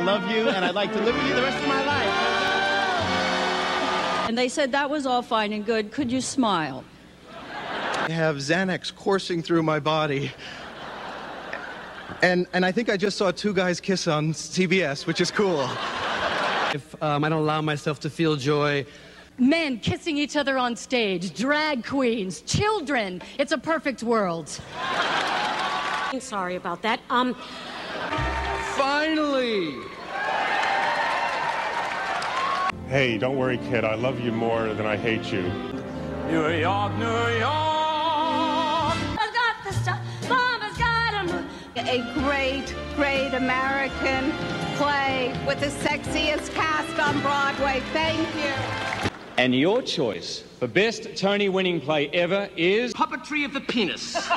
I love you, and I'd like to live with you the rest of my life. And they said that was all fine and good. Could you smile? I have Xanax coursing through my body. And, and I think I just saw two guys kiss on CBS, which is cool. If um, I don't allow myself to feel joy, Men kissing each other on stage, drag queens, children. It's a perfect world. I'm Sorry about that. Um, finally, Hey, don't worry, kid. I love you more than I hate you. New York, New York. Mama's got the stuff. Mama's got 'em. A great, great American play with the sexiest cast on Broadway. Thank you. And your choice for best Tony winning play ever is Puppetry of the penis.